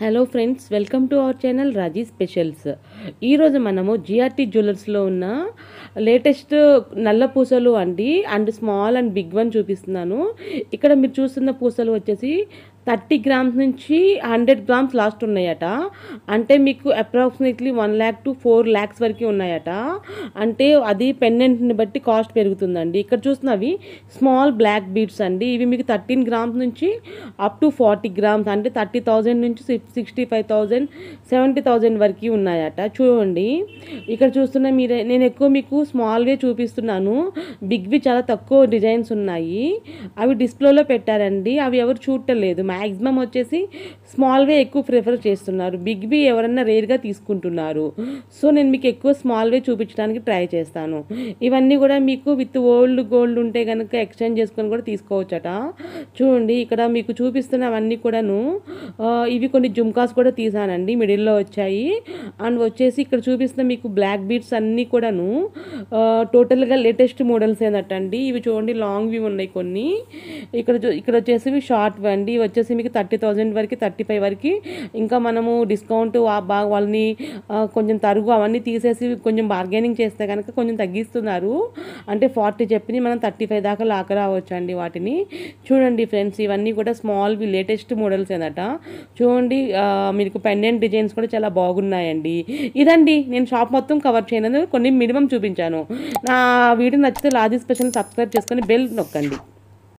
Hello friends welcome to our channel Raji specials ఈరోజు మనము GRT జ్యువెలర్స్లో ఉన్న లేటెస్ట్ నల్ల పూసలు అండి and small and big one చూపిస్తున్నాను. ఇక్కడ మీరు చూస్తున్న పూసలు వచ్చేసి థర్టీ గ్రామ్స్ నుంచి హండ్రెడ్ గ్రామ్స్ లాస్ట్ ఉన్నాయట. అంటే మీకు approximately one lakh to four lakhs వరకు ఉన్నాయట. అంటే అది పెన్నెంట్ని బట్టి కాస్ట్ పెరుగుతుందండి. ఇక్కడ చూస్తున్నవి స్మాల్ బ్లాక్ బీడ్స్ అండి. ఇవి మీకు థర్టీన్ గ్రామ్స్ నుంచి అప్ టు ఫార్టీ గ్రామ్స్ అంటే థర్టీ థౌజండ్ నుంచి sixty five thousand seventy thousand వరకు ఉన్నాయట. చూడండి. ఇక్కడ చూస్తున్న మీరే నేను ఎక్కువ మీకు స్మాల్వే చూపిస్తున్నాను. బిగ్వి చాలా తక్కువ డిజైన్స్ ఉన్నాయి. అవి డిస్ప్లేలో పెట్టారండి. అవి ఎవరు చూడలేదు మ్యాక్సిమం వచ్చేసి స్మాల్వే ఎక్కువ ప్రిఫర్ చేస్తున్నారు. బిగ్వి ఎవరన్నా రేర్గా తీసుకుంటున్నారు. సో నేను మీకు ఎక్కువ స్మాల్వే చూపించడానికి ట్రై చేస్తాను. ఇవన్నీ కూడా మీకు విత్ ఓల్డ్ గోల్డ్ ఉంటే కనుక ఎక్స్చేంజ్ చేసుకొని కూడా తీసుకోవచ్చట. చూడండి ఇక్కడ మీకు చూపిస్తున్నవన్నీ కూడాను ఇవి కొన్ని జుమ్కాస్ కూడా తీసానండి మిడిల్లో వచ్చాయి. అండ్ వచ్చేసి ఇక్కడ చూపిస్తున్న మీకు బ్లాక్ బీట్స్ అన్నీ కూడాను టోటల్గా లేటెస్ట్ మోడల్స్ ఏంటండి ఇవి చూడండి లాంగ్ వ్యూ ఉన్నాయి కొన్ని. ఇక్కడ ఇక్కడ వచ్చేసి షార్ట్ అండి. ఇవి వచ్చేసి మీకు థర్టీ థౌజండ్ వరకు థర్టీ ఫైవ్ వరకు. ఇంకా మనము డిస్కౌంట్ బాగా వాళ్ళని కొంచెం తరుగు అవన్నీ తీసేసి కొంచెం బార్గెనింగ్ చేస్తే కనుక కొంచెం తగ్గిస్తున్నారు. అంటే ఫార్టీ చెప్పి మనం థర్టీ ఫైవ్ దాకా లాక రావచ్చు అండి వాటిని. చూడండి ఫ్రెండ్స్ ఇవన్నీ కూడా స్మాల్ లేటెస్ట్ మోడల్స్ ఏదట చూడండి మీకు పెండెంట్ డిజైన్స్ కూడా చాలా బాగున్నాయండి. ఇదండి నేను షాప్ మొత్తం కవర్ చేయను కొన్ని మినిమం చూపించాను. నా వీడియో నచ్చితే లాజీ స్పెషల్ సబ్స్క్రైబ్ చేసుకొని బెల్ నొక్కండి.